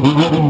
Oh,